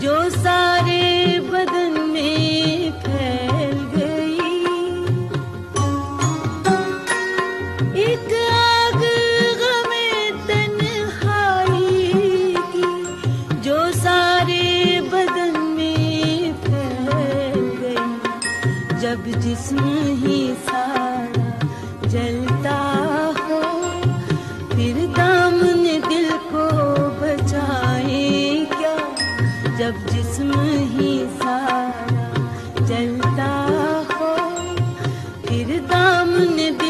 जो सारे बदन में फैल गई। एक आग में तन्हाई की, जो सारे बदन में फैल गई। जब जिसम ही सारा जलता हो, फिर दामन दिल सब जिस्म ही सारा जम हिसा जता फिर्ताम् पि